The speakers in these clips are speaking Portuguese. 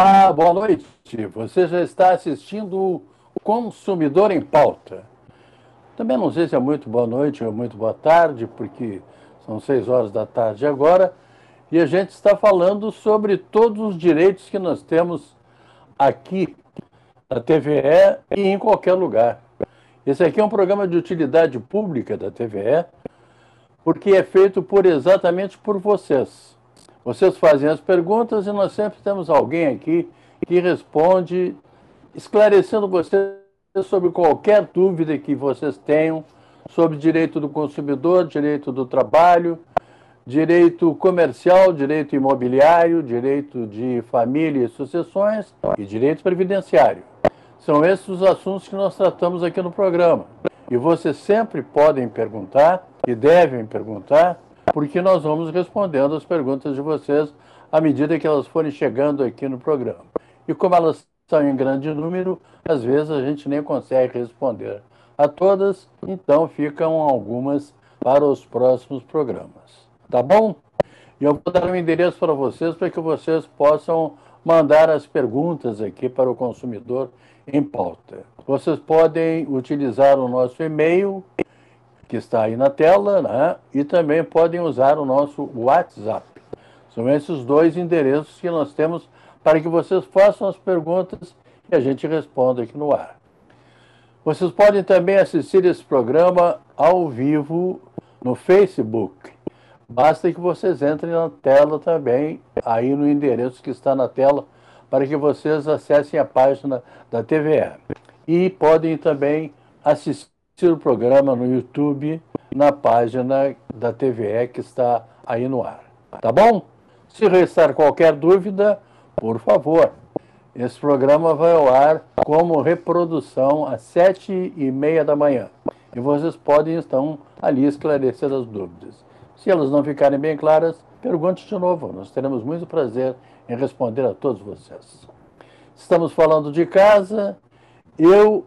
Olá, boa noite. Você já está assistindo o Consumidor em Pauta. Também não sei se é muito boa noite ou muito boa tarde, porque são seis horas da tarde agora, e a gente está falando sobre todos os direitos que nós temos aqui na TVE e em qualquer lugar. Esse aqui é um programa de utilidade pública da TVE, porque é feito por exatamente por vocês. Vocês fazem as perguntas e nós sempre temos alguém aqui que responde, esclarecendo vocês sobre qualquer dúvida que vocês tenham sobre direito do consumidor, direito do trabalho, direito comercial, direito imobiliário, direito de família e sucessões e direito previdenciário. São esses os assuntos que nós tratamos aqui no programa. E vocês sempre podem perguntar e devem perguntar, porque nós vamos respondendo as perguntas de vocês à medida que elas forem chegando aqui no programa. E como elas são em grande número, às vezes a gente nem consegue responder a todas, então ficam algumas para os próximos programas. Tá bom? E eu vou dar um endereço para vocês para que vocês possam mandar as perguntas aqui para o consumidor em pauta. Vocês podem utilizar o nosso e-mail, que está aí na tela, né? e também podem usar o nosso WhatsApp. São esses dois endereços que nós temos para que vocês façam as perguntas e a gente responda aqui no ar. Vocês podem também assistir esse programa ao vivo no Facebook. Basta que vocês entrem na tela também, aí no endereço que está na tela, para que vocês acessem a página da TVE. E podem também assistir o programa no YouTube, na página da TVE que está aí no ar. Tá bom? Se restar qualquer dúvida, por favor. Esse programa vai ao ar como reprodução às sete e meia da manhã. E vocês podem, então, ali esclarecer as dúvidas. Se elas não ficarem bem claras, pergunte de novo. Nós teremos muito prazer em responder a todos vocês. Estamos falando de casa. Eu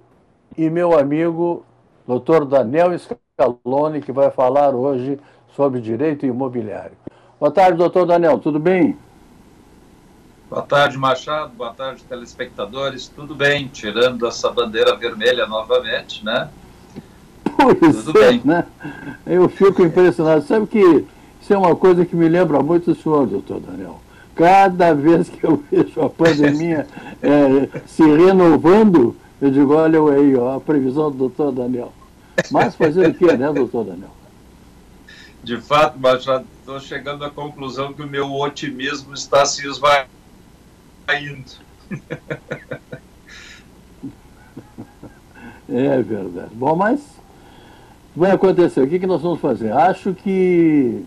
e meu amigo, Dr. Daniel Scaloni, que vai falar hoje sobre direito imobiliário. Boa tarde, doutor Daniel, tudo bem? Boa tarde, Machado. Boa tarde, telespectadores. Tudo bem? Tirando essa bandeira vermelha novamente, né? Pois Tudo é, bem. né? Eu fico impressionado. Sabe que isso é uma coisa que me lembra muito o senhor, doutor Daniel. Cada vez que eu vejo a pandemia é, se renovando, eu digo, olha aí, ó, a previsão do doutor Daniel. Mas fazer o quê, né, doutor Daniel? De fato, Machado, estou chegando à conclusão que o meu otimismo está se esvaindo. É verdade. Bom, mas vai acontecer. O que, que nós vamos fazer? Acho que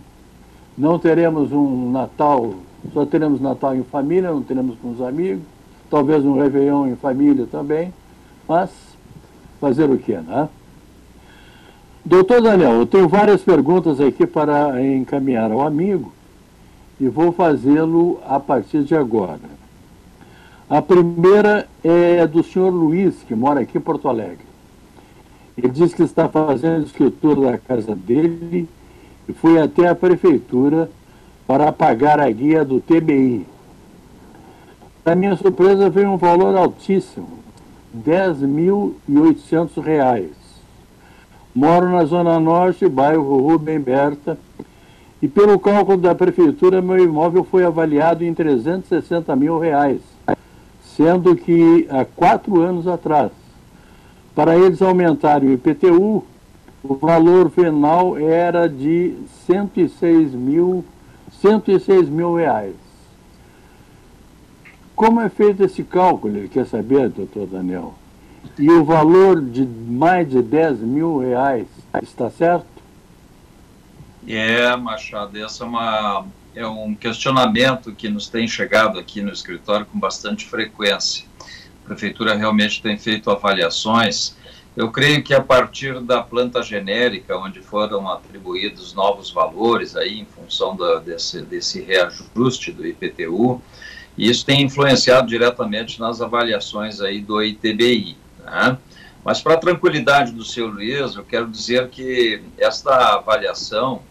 não teremos um Natal, só teremos Natal em família, não teremos com os amigos, talvez um Réveillon em família também, mas fazer o que, né? Doutor Daniel, eu tenho várias perguntas aqui para encaminhar ao amigo e vou fazê-lo a partir de agora. A primeira é do senhor Luiz, que mora aqui em Porto Alegre. Ele diz que está fazendo escritura da casa dele e foi até a prefeitura para pagar a guia do TBI. Para minha surpresa, veio um valor altíssimo, R$ 10.800. Moro na Zona Norte, bairro Rubem Berta, e pelo cálculo da prefeitura, meu imóvel foi avaliado em 360 mil reais sendo que há quatro anos atrás, para eles aumentarem o IPTU, o valor final era de 106 mil, 106 mil reais. Como é feito esse cálculo? Ele quer saber, doutor Daniel? E o valor de mais de 10 mil reais está certo? É, Machado, essa é uma é um questionamento que nos tem chegado aqui no escritório com bastante frequência. A prefeitura realmente tem feito avaliações. Eu creio que a partir da planta genérica, onde foram atribuídos novos valores aí em função da, desse, desse reajuste do IPTU, isso tem influenciado diretamente nas avaliações aí do ITBI. Né? Mas para a tranquilidade do seu Luiz, eu quero dizer que esta avaliação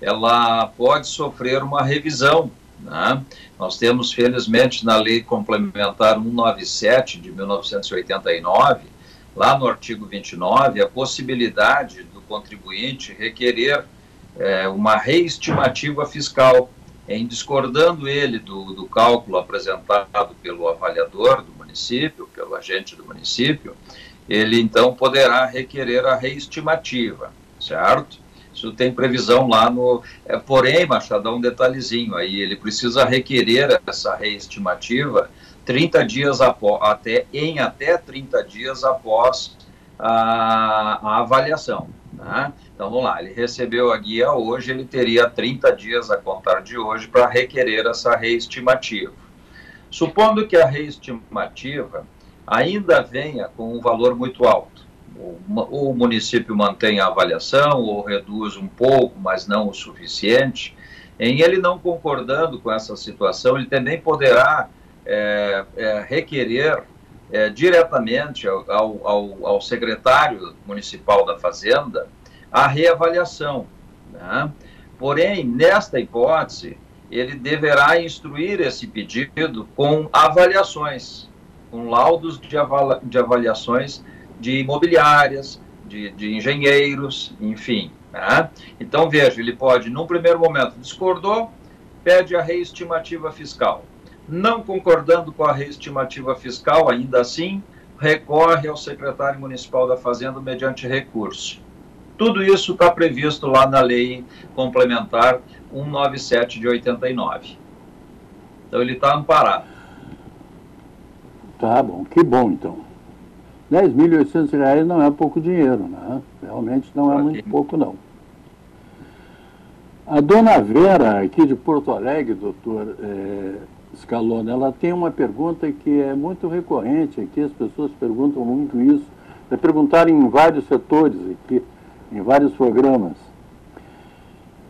ela pode sofrer uma revisão Né? Nós temos, felizmente, na Lei Complementar 197 de 1989, lá no artigo 29, a possibilidade do contribuinte requerer é, uma reestimativa fiscal, em discordando ele do, do cálculo apresentado pelo avaliador do município, pelo agente do município, ele então poderá requerer a reestimativa, certo? Isso tem previsão lá no. É, porém, Machado, um detalhezinho aí, ele precisa requerer essa reestimativa 30 dias após, até, em até 30 dias após a, a avaliação. Né? Então vamos lá, ele recebeu a guia hoje, ele teria 30 dias a contar de hoje para requerer essa reestimativa. Supondo que a reestimativa ainda venha com um valor muito alto, o município mantém a avaliação ou reduz um pouco, mas não o suficiente, em ele não concordando com essa situação, ele também poderá é, é, requerer é, diretamente ao, ao, ao, secretário municipal da Fazenda a reavaliação. Né? Porém, nesta hipótese, ele deverá instruir esse pedido com avaliações, com laudos de, avala, de avaliações de imobiliárias, de, de engenheiros, enfim. Né? Então, veja, ele pode, num primeiro momento, discordou, pede a reestimativa fiscal. Não concordando com a reestimativa fiscal, ainda assim, recorre ao secretário municipal da Fazenda mediante recurso. Tudo isso está previsto lá na lei complementar 197 de 89. Então ele está amparado. Tá bom, que bom então. 10.800 reais não é pouco dinheiro, né? Realmente não é muito pouco, não. A dona Vera, aqui de Porto Alegre, doutor é, Scalone, ela tem uma pergunta que é muito recorrente aqui, as pessoas perguntam muito isso, é perguntar em vários setores aqui, em vários programas.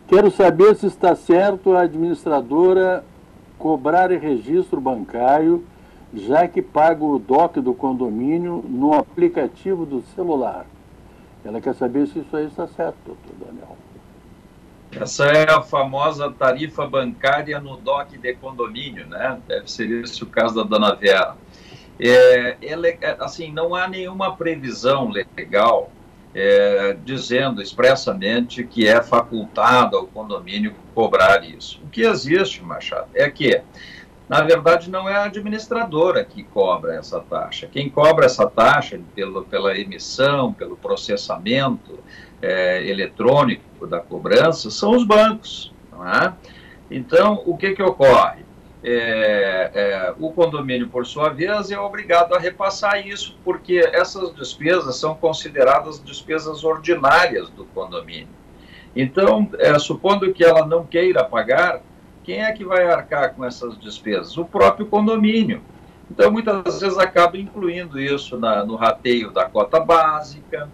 Quero saber se está certo a administradora cobrar registro bancário já que paga o DOC do condomínio no aplicativo do celular. Ela quer saber se isso aí está certo, doutor Daniel. Essa é a famosa tarifa bancária no DOC de condomínio, né? Deve ser esse o caso da dona Vera. É, é, assim, não há nenhuma previsão legal é, dizendo expressamente que é facultado ao condomínio cobrar isso. O que existe, Machado, é que na verdade, não é a administradora que cobra essa taxa. Quem cobra essa taxa pelo, pela emissão, pelo processamento é, eletrônico da cobrança são os bancos. É? Então, o que, que ocorre? É, é, o condomínio, por sua vez, é obrigado a repassar isso, porque essas despesas são consideradas despesas ordinárias do condomínio. Então, é, supondo que ela não queira pagar, quem é que vai arcar com essas despesas? O próprio condomínio. Então, muitas vezes acaba incluindo isso na, no rateio da cota básica,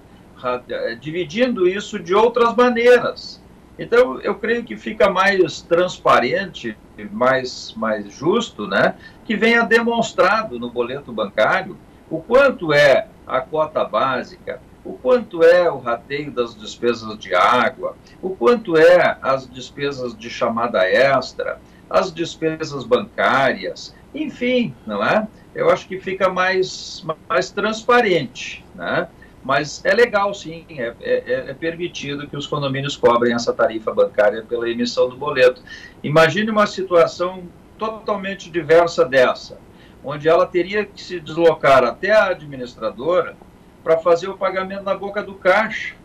dividindo isso de outras maneiras. Então, eu creio que fica mais transparente, mais, mais justo, né, que venha demonstrado no boleto bancário o quanto é a cota básica, o quanto é o rateio das despesas de água, o quanto é as despesas de chamada extra, as despesas bancárias, enfim, não é? Eu acho que fica mais, mais transparente, né? Mas é legal, sim, é, é, é, permitido que os condomínios cobrem essa tarifa bancária pela emissão do boleto. Imagine uma situação totalmente diversa dessa, onde ela teria que se deslocar até a administradora para fazer o pagamento na boca do caixa,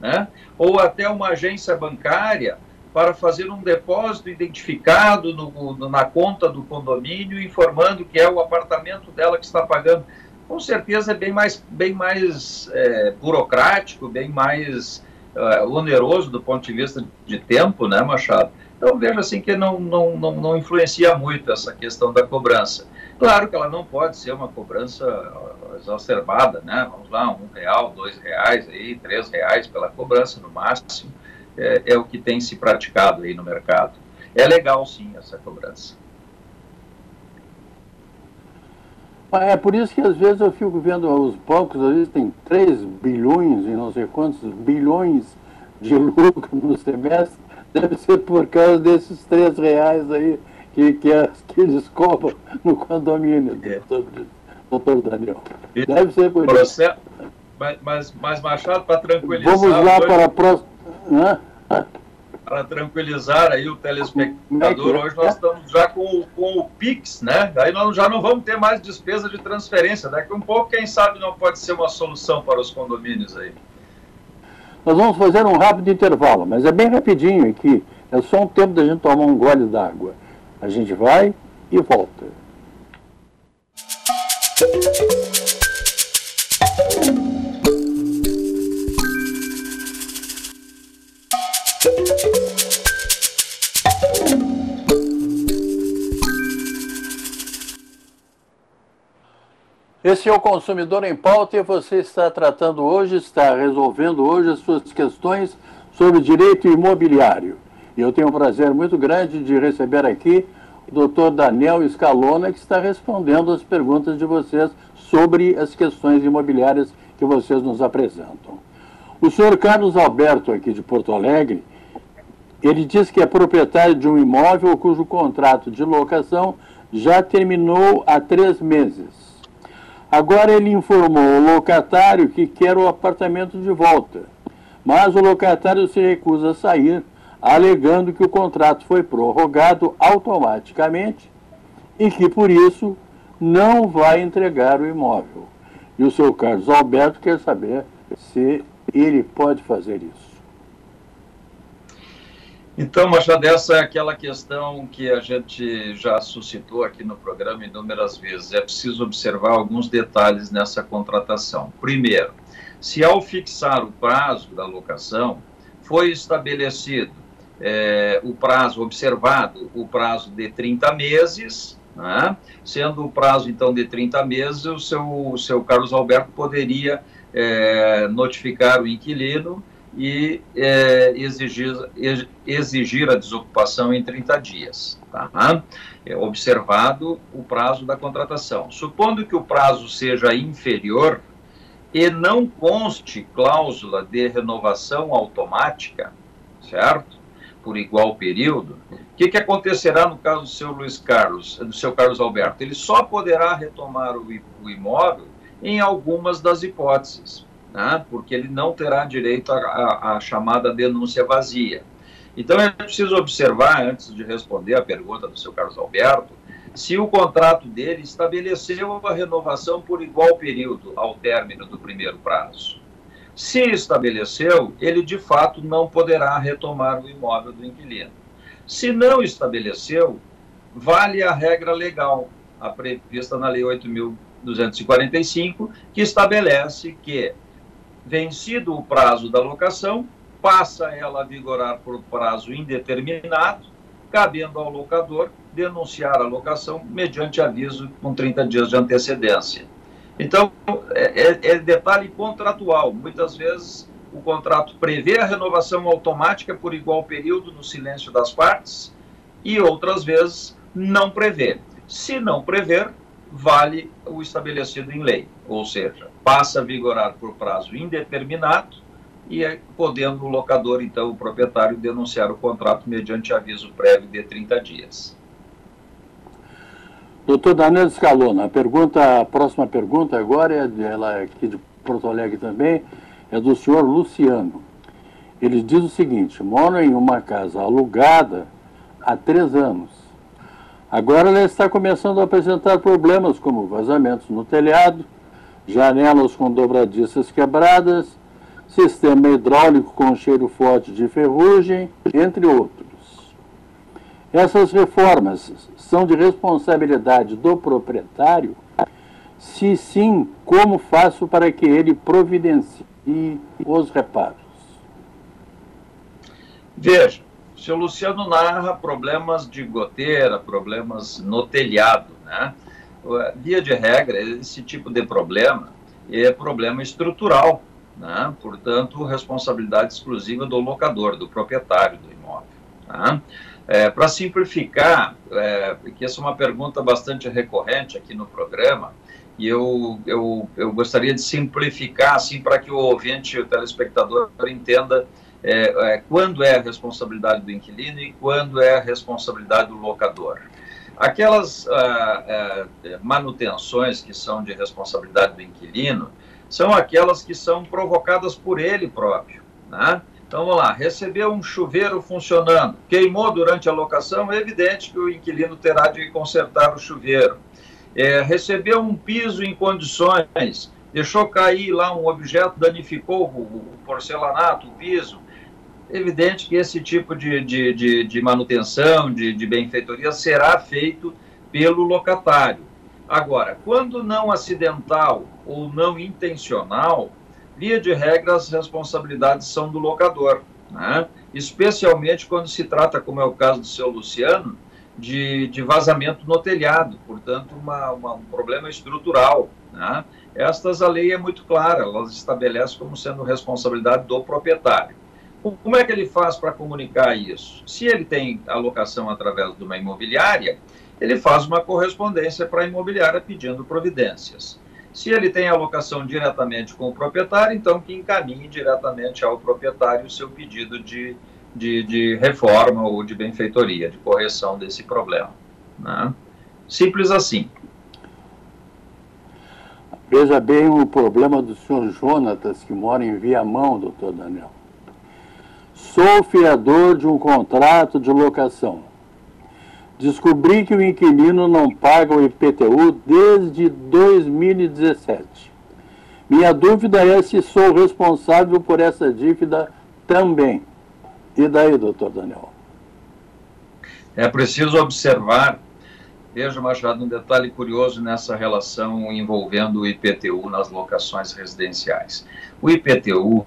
né? ou até uma agência bancária para fazer um depósito identificado no, no, na conta do condomínio, informando que é o apartamento dela que está pagando. Com certeza é bem mais, bem mais é, burocrático, bem mais é, oneroso do ponto de vista de tempo, né, Machado? Então veja assim que não, não, não, não influencia muito essa questão da cobrança. Claro que ela não pode ser uma cobrança exacerbada, né? Vamos lá, um real, dois reais, aí, três reais pela cobrança no máximo, é, é o que tem se praticado aí no mercado. É legal sim essa cobrança. É por isso que às vezes eu fico vendo os bancos, às vezes tem 3 bilhões e não sei quantos bilhões de lucro no semestre, deve ser por causa desses 3 reais aí que, que, é, que descobre no condomínio, é. doutor, doutor Daniel. Deve ser por isso. Mas, mas, mas Machado, para tranquilizar. Vamos lá para a próxima. Para tranquilizar aí o telespectador, hoje nós estamos já com, com o Pix, né? Aí nós já não vamos ter mais despesa de transferência. Daqui um pouco, quem sabe, não pode ser uma solução para os condomínios aí. Nós vamos fazer um rápido intervalo, mas é bem rapidinho aqui. É só um tempo da gente tomar um gole d'água. A gente vai e volta. Esse é o Consumidor em Pauta e você está tratando hoje, está resolvendo hoje as suas questões sobre direito imobiliário. E eu tenho um prazer muito grande de receber aqui o doutor Daniel Scalona, que está respondendo as perguntas de vocês sobre as questões imobiliárias que vocês nos apresentam. O senhor Carlos Alberto, aqui de Porto Alegre, ele diz que é proprietário de um imóvel cujo contrato de locação já terminou há três meses Agora ele informou o locatário que quer o apartamento de volta, mas o locatário se recusa a sair, alegando que o contrato foi prorrogado automaticamente e que por isso não vai entregar o imóvel. E o seu Carlos Alberto quer saber se ele pode fazer isso. Então, Machado, essa é aquela questão que a gente já suscitou aqui no programa inúmeras vezes. É preciso observar alguns detalhes nessa contratação. Primeiro, se ao fixar o prazo da locação foi estabelecido é, o prazo observado, o prazo de 30 meses, né? sendo o prazo então de 30 meses, o seu, o seu Carlos Alberto poderia é, notificar o inquilino e é, exigir, exigir a desocupação em 30 dias. Tá? É observado o prazo da contratação. Supondo que o prazo seja inferior e não conste cláusula de renovação automática, certo? Por igual período, o que, que acontecerá no caso do seu Luiz Carlos, do seu Carlos Alberto? Ele só poderá retomar o, o imóvel em algumas das hipóteses né, porque ele não terá direito à chamada denúncia vazia. Então é preciso observar, antes de responder a pergunta do seu Carlos Alberto, se o contrato dele estabeleceu a renovação por igual período ao término do primeiro prazo. Se estabeleceu, ele de fato não poderá retomar o imóvel do inquilino. Se não estabeleceu, vale a regra legal, a prevista na Lei 8.245, que estabelece que vencido o prazo da locação, passa ela a vigorar por prazo indeterminado, cabendo ao locador denunciar a locação mediante aviso com 30 dias de antecedência. Então, é, é, é detalhe contratual. Muitas vezes o contrato prevê a renovação automática por igual período no silêncio das partes e outras vezes não prevê. Se não prever, vale o estabelecido em lei, ou seja, passa a vigorar por prazo indeterminado e é podendo o locador, então, o proprietário, denunciar o contrato mediante aviso prévio de 30 dias. Doutor Daniel Scalona, a, pergunta, a próxima pergunta agora é ela é aqui de Porto Alegre também, é do senhor Luciano. Ele diz o seguinte: moro em uma casa alugada há três anos. Agora ela está começando a apresentar problemas como vazamentos no telhado, janelas com dobradiças quebradas, sistema hidráulico com cheiro forte de ferrugem, entre outros. Essas reformas são de responsabilidade do proprietário? Se sim, como faço para que ele providencie os reparos? Veja, o seu Luciano narra problemas de goteira, problemas no telhado, né? Via de regra, esse tipo de problema é problema estrutural, né? portanto, responsabilidade exclusiva do locador, do proprietário do imóvel. Tá? É, Para simplificar, é, que essa é uma pergunta bastante recorrente aqui no programa, e eu, eu, eu gostaria de simplificar, assim, para que o ouvinte, o telespectador, entenda é, é, quando é a responsabilidade do inquilino e quando é a responsabilidade do locador. Aquelas ah, ah, manutenções que são de responsabilidade do inquilino são aquelas que são provocadas por ele próprio. Né? Então vamos lá, recebeu um chuveiro funcionando, queimou durante a locação, é evidente que o inquilino terá de consertar o chuveiro. É, recebeu um piso em condições, deixou cair lá um objeto, danificou o porcelanato, o piso, evidente que esse tipo de, de, de, de manutenção, de, de benfeitoria, será feito pelo locatário. Agora, quando não acidental ou não intencional, via de regra, as responsabilidades são do locador, né? especialmente quando se trata, como é o caso do seu Luciano, de, de vazamento no telhado, portanto, uma, uma, um problema estrutural. Né? Estas, a lei é muito clara, elas estabelecem como sendo responsabilidade do proprietário. Como é que ele faz para comunicar isso? Se ele tem alocação através de uma imobiliária, ele faz uma correspondência para a imobiliária pedindo providências. Se ele tem alocação diretamente com o proprietário, então que encaminhe diretamente ao proprietário o seu pedido de, de, de reforma ou de benfeitoria, de correção desse problema. Né? Simples assim. Veja bem o problema do senhor Jonatas, que mora em Viamão, doutor Daniel. Sou fiador de um contrato de locação. Descobri que o inquilino não paga o IPTU desde 2017. Minha dúvida é se sou responsável por essa dívida também. E daí, doutor Daniel? É preciso observar, veja, Machado, um detalhe curioso nessa relação envolvendo o IPTU nas locações residenciais. O IPTU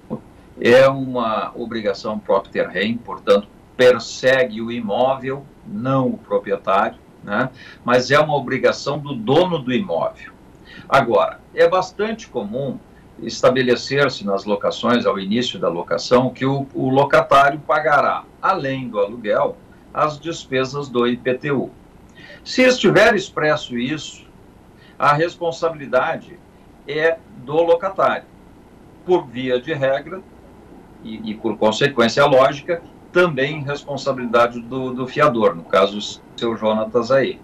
é uma obrigação propter rem, portanto, persegue o imóvel, não o proprietário, né? mas é uma obrigação do dono do imóvel. Agora, é bastante comum estabelecer-se nas locações, ao início da locação, que o, o locatário pagará, além do aluguel, as despesas do IPTU. Se estiver expresso isso, a responsabilidade é do locatário. Por via de regra, e, e, por consequência lógica, também responsabilidade do, do fiador, no caso, o seu Jonatas aí.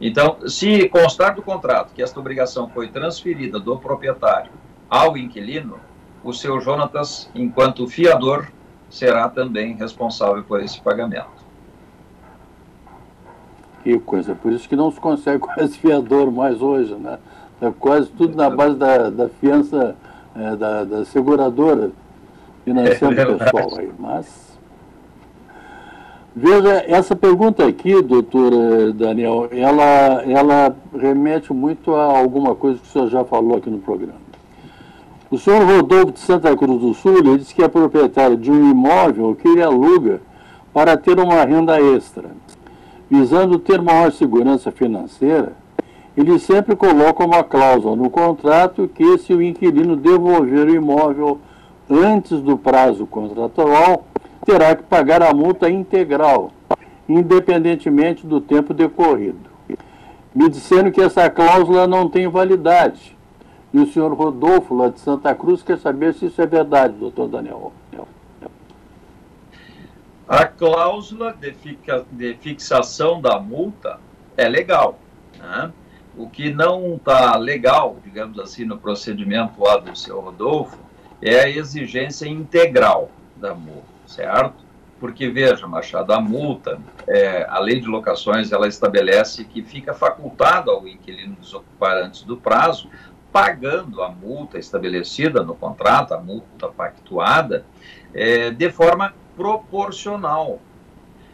Então, se constar do contrato que esta obrigação foi transferida do proprietário ao inquilino, o seu Jonatas, enquanto fiador, será também responsável por esse pagamento. Que coisa, por isso que não se consegue quase fiador mais hoje, né? É quase tudo na base da, da fiança é, da, da seguradora financiando é o pessoal aí. Mas, veja, essa pergunta aqui, doutor eh, Daniel, ela, ela remete muito a alguma coisa que o senhor já falou aqui no programa. O senhor Rodolfo de Santa Cruz do Sul, ele disse que é proprietário de um imóvel que ele aluga para ter uma renda extra. Visando ter maior segurança financeira, ele sempre coloca uma cláusula no contrato que se o inquilino devolver o imóvel antes do prazo contratual, terá que pagar a multa integral, independentemente do tempo decorrido. Me disseram que essa cláusula não tem validade. E o senhor Rodolfo, lá de Santa Cruz, quer saber se isso é verdade, doutor Daniel. A cláusula de, fixa, de fixação da multa é legal. Né? O que não está legal, digamos assim, no procedimento lá do senhor Rodolfo, é a exigência integral da multa, certo? Porque, veja, Machado, a multa, é, a lei de locações, ela estabelece que fica facultado ao inquilino desocupar antes do prazo, pagando a multa estabelecida no contrato, a multa pactuada, é, de forma proporcional.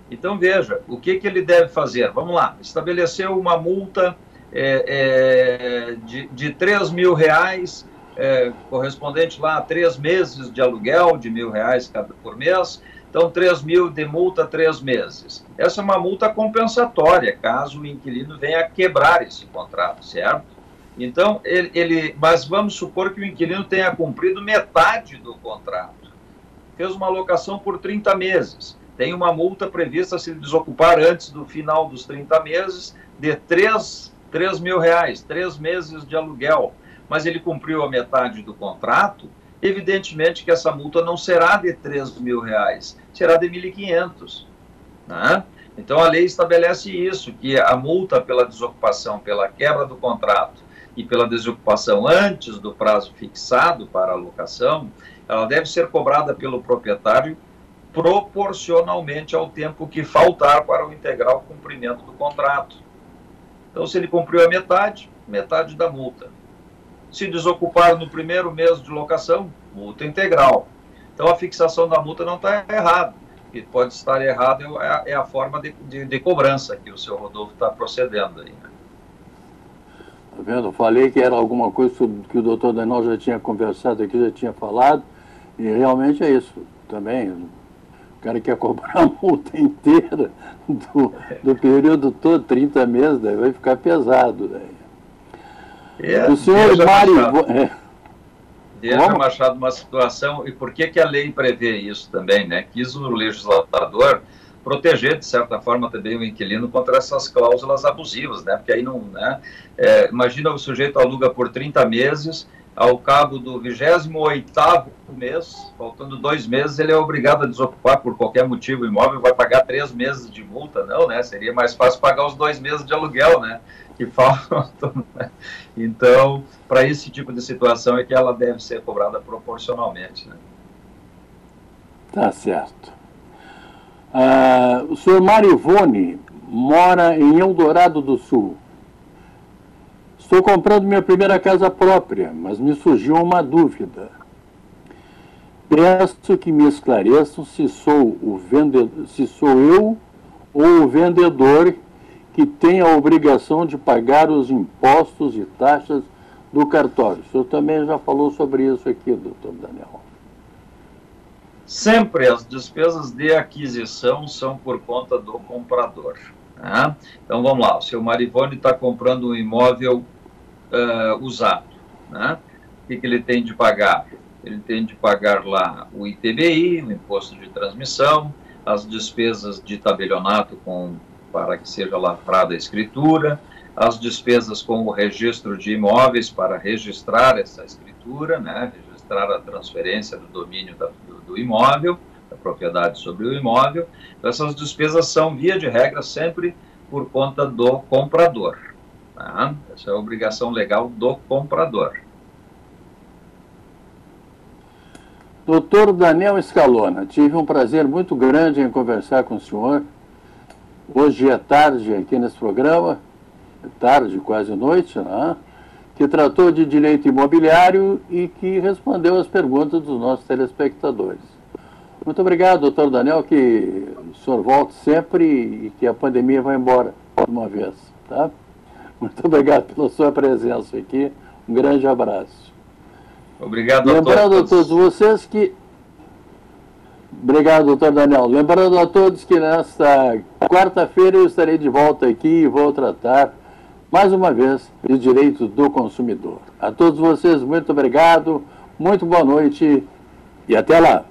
Então, veja, o que, que ele deve fazer? Vamos lá, estabeleceu uma multa é, é de, de 3 mil reais é, correspondente lá a três meses de aluguel de mil reais cada, por mês. Então, três mil de multa, três meses. Essa é uma multa compensatória, caso o inquilino venha quebrar esse contrato, certo? Então, ele, ele, mas vamos supor que o inquilino tenha cumprido metade do contrato. Fez uma alocação por 30 meses. Tem uma multa prevista se desocupar antes do final dos 30 meses de 3, 3 mil reais, três meses de aluguel mas ele cumpriu a metade do contrato, evidentemente que essa multa não será de 3 mil reais, será de 1.500. Né? Então a lei estabelece isso, que a multa pela desocupação, pela quebra do contrato e pela desocupação antes do prazo fixado para a locação, ela deve ser cobrada pelo proprietário proporcionalmente ao tempo que faltar para o integral cumprimento do contrato. Então, se ele cumpriu a metade, metade da multa. Se desocupar no primeiro mês de locação, multa integral. Então, a fixação da multa não está errada. Que pode estar errado é a, é a forma de, de, de, cobrança que o senhor Rodolfo está procedendo aí. Né? Tá vendo? Falei que era alguma coisa que o doutor Daniel já tinha conversado aqui, já tinha falado, e realmente é isso também. O cara quer cobrar a multa inteira do, do período todo, 30 meses, daí vai ficar pesado. Daí. É, o senhor Mário. É. Veja, Machado, uma situação, e por que, que a lei prevê isso também, né? Quis o legislador proteger, de certa forma, também o inquilino contra essas cláusulas abusivas, né? Porque aí não, né? É, imagina o sujeito aluga por 30 meses, ao cabo do 28º mês, faltando dois meses, ele é obrigado a desocupar por qualquer motivo o imóvel, vai pagar três meses de multa, não, né? Seria mais fácil pagar os dois meses de aluguel, né? Que faltam, né? Então, para esse tipo de situação é que ela deve ser cobrada proporcionalmente, né? Tá certo. Uh, o senhor Marivone mora em Eldorado do Sul. Estou comprando minha primeira casa própria, mas me surgiu uma dúvida. Peço que me esclareçam se sou, o vendedor, se sou eu ou o vendedor que tem a obrigação de pagar os impostos e taxas do cartório. O senhor também já falou sobre isso aqui, doutor Daniel. Sempre as despesas de aquisição são por conta do comprador. Né? Então vamos lá, o seu Marivone está comprando um imóvel uh, usado. Né? O que, que ele tem de pagar? Ele tem de pagar lá o ITBI, o imposto de transmissão, as despesas de tabelionato com, para que seja lavrada a escritura, as despesas com o registro de imóveis para registrar essa escritura, né? registrar a transferência do domínio da, do, do imóvel, da propriedade sobre o imóvel. Então, essas despesas são, via de regra, sempre por conta do comprador. Tá? Essa é a obrigação legal do comprador. Doutor Daniel Escalona, tive um prazer muito grande em conversar com o senhor. Hoje é tarde aqui nesse programa, é tarde, quase noite, né? que tratou de direito imobiliário e que respondeu as perguntas dos nossos telespectadores. Muito obrigado, doutor Daniel, que o senhor volte sempre e que a pandemia vá embora de uma vez, tá? Muito obrigado pela sua presença aqui. Um grande abraço. Obrigado Lembrando a todos. a todos vocês que. Obrigado, doutor Daniel. Lembrando a todos que nesta quarta-feira eu estarei de volta aqui e vou tratar mais uma vez, de direitos do consumidor. A todos vocês, muito obrigado, muito boa noite e até lá.